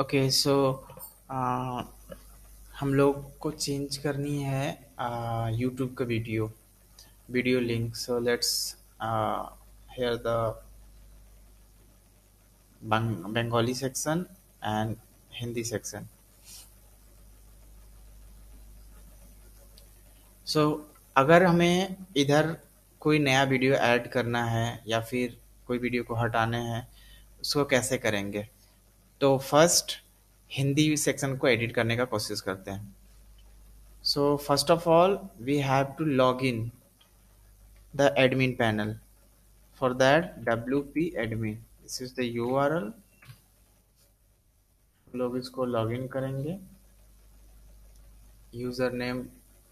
Okay so हम लोग को चेंज करनी है यूट्यूब का video video link so let's hear the Bengali section and Hindi section so अगर हमें इधर कोई नया वीडियो ऐड करना है या फिर कोई वीडियो को हटाने हैं, उसको कैसे करेंगे? तो फ़र्स्ट हिंदी सेक्शन को एडिट करने का कोशिश करते हैं। So first of all we have to log in the admin panel for that W P admin this is the U R L लोग इसको लॉग इन करेंगे। यूज़र नेम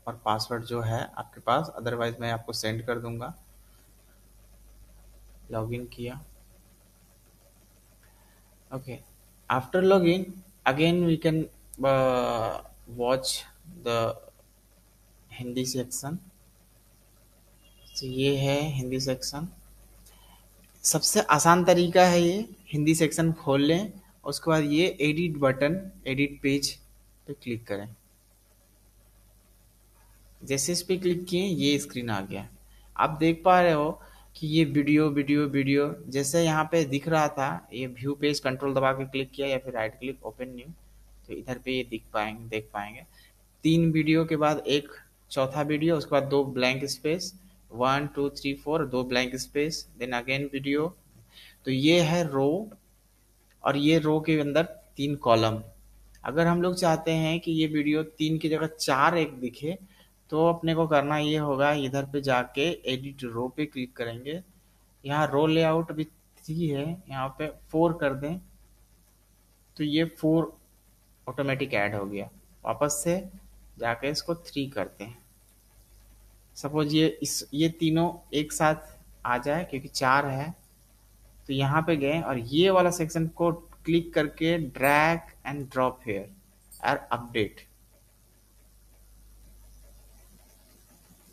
और पासवर्ड जो है आपके पास अदरवाइज़ मैं आपको सेंड कर दूँगा। लॉगिन किया। Okay okay after login again we can uh, watch the Hindi section तो ये है हिंदी सेक्शन सबसे आसान तरीका है ये हिंदी सेक्शन खोल लें उसके बाद ये एडिट बटन एडिट पेज पे क्लिक करें। जैसे इस पे क्लिक किए ये स्क्रीन आ गया। आप देख पा रहे हो कि ये वीडियो वीडियो वीडियो, जैसे यहाँ पे दिख रहा था, ये व्यू पेज कंट्रोल दबा के क्लिक किया या फिर राइट क्लिक ओपन न्यू तो इधर पे ये दिख पाएँगे, देख पाएँगे। तीन वीडियो के बाद एक चौथा वीडियो, उसके बाद दो blank space one two three four दो blank space then again video. तो ये है रो और ये रो के अंदर तीन कॉलम अगर हम लोग चाहते हैं कि ये वीडियो तीन की जगह चार एक दिखे तो अपने को करना ये होगा, इधर पे जाके एडिट रो पे क्लिक करेंगे। यहाँ रो लेआउट अभी थ्री है, यहाँ पे फोर कर दें। तो ये फोर ऑटोमेटिक ऐड हो गया। वापस से जाके इसको थ्री करते हैं। सपोज़ ये इस, ये तीनों एक साथ आ जाए, क्योंकि चार है तो यहाँ पे गए और ये वाला सेक्शन को क्लिक करके ड्रैग एंड ड्रॉप हेयर और अपडेट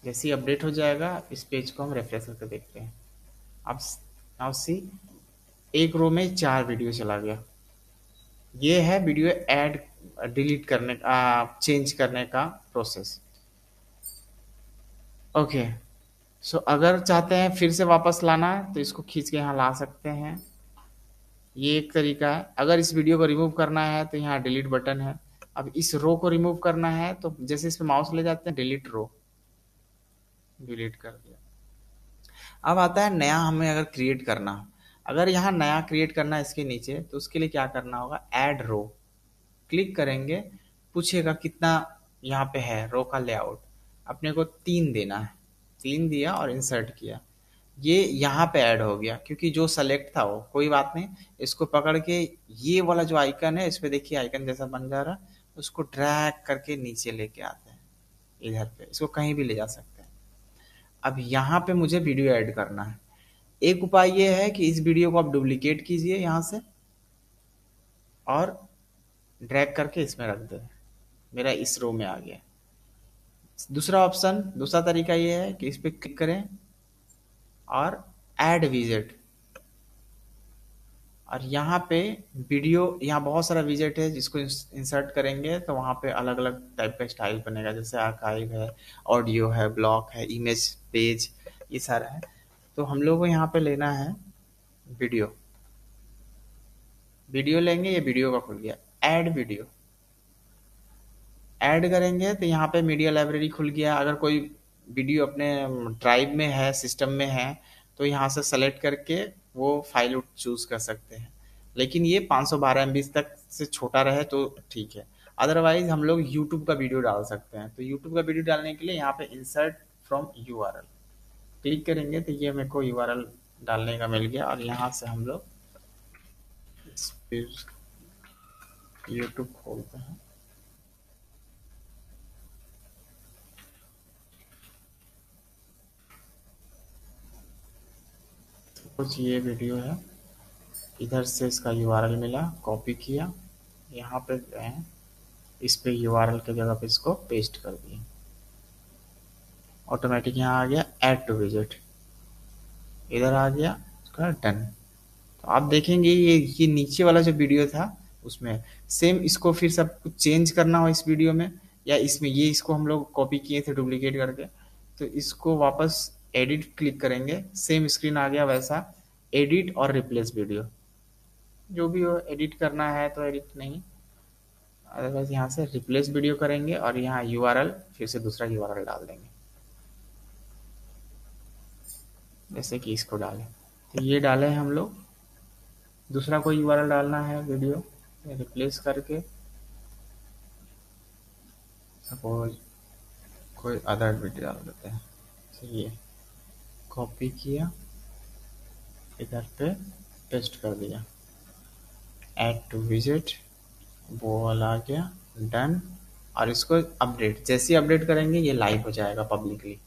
जैसे ही अपडेट हो जाएगा, इस पेज को हम रेफ्रेश करके देखते हैं। अब नाउ सी एक रो में चार वीडियो चला गया। ये है वीडियो ऐड डिलीट करने का चेंज करने का प्रोसेस ओके सो अगर चाहते हैं फिर से वापस लाना है तो इसको खींच के यहाँ ला सकते हैं। ये एक तरीका है। अगर इस वीडियो को रिमूव करना है तो यहाँ डिलीट बटन है। अब इस रो को रिमूव करना है तो जैसे इस पे माउस ले जाते हैं डिलीट रो डिलीट कर दिया। अब आता है नया हमें अगर क्रिएट करना। अगर यहाँ नया क्रिएट करना है इसके नीचे तो उसके लिए क्या करना होगा? ऐड रो क्लिक करेंगे, पूछेगा कितना यहाँ पे है रो का लेआउट अपने को तीन देना है। तीन दिया और इंसर्ट किया। ये यहाँ पे ऐड हो गया, क्योंकि जो सेलेक्ट था वो, कोई बात नहीं। इसको पकड़ के ये वाला जो आइकन है, इस पर देखिए आइकन जैसा बन जा रहा उसको ड्रैग करके नीचे लेके आते हैं। इधर पे, इसको कहीं भी ले जा सकते अब यहाँ पे मुझे वीडियो ऐड करना है। एक उपाय ये है कि इस वीडियो को आप डुप्लीकेट कीजिए यहाँ से और ड्रैग करके इसमें रख दें। मेरा इस रो में आ गया। दूसरा ऑप्शन, दूसरा तरीका ये है कि इस पर क्लिक करें और ऐड विज़िट और यहाँ पे वीडियो यहाँ बहुत सारा विज़िट है जिसको इंसर्ट करेंगे तो वहाँ पे अलग अलग टाइप का स्टाइल बनेगा, जैसे आर्काइव है ऑडियो है ब्लॉक है इमेज पेज ये सारा है। तो हम लोग को यहाँ पे लेना है वीडियो वीडियो लेंगे, ये वीडियो का खुल गया। ऐड वीडियो ऐड करेंगे तो यहाँ पे मीडिया लाइब्रेरी खुल गया। अगर कोई वीडियो अपने ड्राइव में है सिस्टम में है तो यहाँ से सेलेक्ट करके वो फ़ाइल चूज़ कर सकते हैं। लेकिन ये 512 एम तक से छोटा रहे तो ठीक है। अदरवाइज़ हम लोग यूट्यूब का वीडियो डाल सकते हैं। तो यूट्यूब का वीडियो डालने के लिए यहाँ पे इंसर्ट फ्रॉम यूआरएल क्लिक करेंगे तो ये मेरे को यूआरएल डालने का मिल गया और यहाँ से हम लोग यूट्यूब खोलते हैं। कुछ ये वीडियो है। इधर से इसका यूआरएल मिला कॉपी किया। यहाँ पे गए इस पे यू आर के जगह पे इसको पेस्ट कर दिए ऑटोमेटिक यहाँ आ गया ऐड टू विज़िट इधर आ गया उसका डन तो आप देखेंगे ये ये नीचे वाला जो वीडियो था, उसमें सेम इसको फिर सब कुछ चेंज करना हो इस वीडियो में, या इसमें ये इसको हम लोग कॉपी किए थे डुप्लीकेट करके तो इसको वापस एडिट क्लिक करेंगे सेम स्क्रीन आ गया वैसा एडिट और रिप्लेस वीडियो जो भी हो एडिट करना है तो एडिट नहीं। अदरवाइज़ यहाँ से रिप्लेस वीडियो करेंगे और यहाँ यू फिर से दूसरा यूआरएल डाल देंगे। जैसे कि इसको डालें। तो ये डाले हम लोग। दूसरा कोई यूआरएल डालना है वीडियो रिप्लेस करके। सपोज़ कोई अदर वीडियो डाल देते हैं। ये। कॉपी किया, इधर पे पेस्ट कर दिया। ऐड टू विज़िट वो वाला आ गया डन और इसको अपडेट जैसे ही अपडेट करेंगे, ये लाइव हो जाएगा पब्लिकली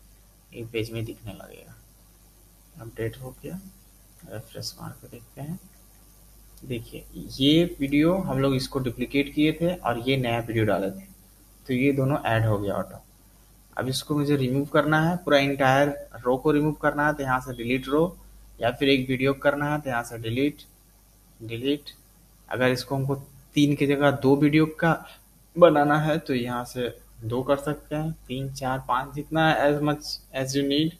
एक पेज में दिखने लगेगा। अपडेट हो गया। रेफ्रेश मार के देखते हैं। देखिए, ये वीडियो हम लोग इसको डुप्लीकेट किए थे और ये नया वीडियो डाले थे। तो ये दोनों ऐड हो गया ऑटो अब इसको मुझे रिमूव करना है, पूरा इंटायर रो को रिमूव करना है तो यहाँ से डिलीट रो या फिर एक वीडियो करना है तो यहाँ से डिलीट डिलीट अगर इसको हमको तीन की जगह दो वीडियो का बनाना है तो यहाँ से दो कर सकते हैं। तीन, चार, पाँच, जितना as much as you need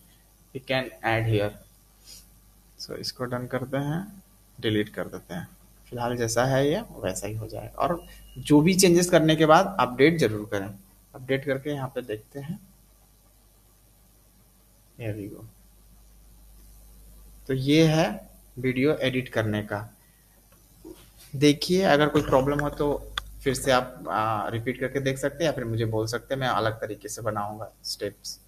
you can add here so इसको डन करते हैं डिलीट कर देते हैं। फ़िलहाल जैसा है ये, वैसा ही हो जाए और जो भी चेंजेस करने के बाद अपडेट ज़रूर करें। अपडेट करके यहाँ पे देखते हैं। गो तो ये है वीडियो एडिट करने का। देखिए अगर कोई प्रॉब्लम हो तो फिर से आप आ, रिपीट करके देख सकते हैं या फिर मुझे बोल सकते हैं मैं अलग तरीके से बनाऊँगा स्टेप्स